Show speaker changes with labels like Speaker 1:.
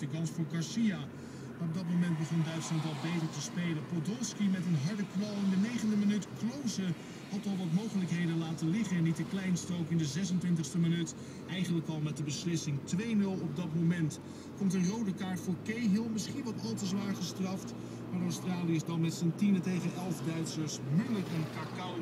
Speaker 1: de Kans voor Garcia. Maar op dat moment begon Duitsland al beter te spelen. Podolski met een harde knal in de negende minuut. Klose had al wat mogelijkheden laten liggen. En niet de kleinstrook in de 26e minuut. Eigenlijk al met de beslissing 2-0 op dat moment. Komt een rode kaart voor Cahill. Misschien wat al te zwaar gestraft. Maar Australië is dan met zijn tienen tegen 11 Duitsers. Mullen en Kakao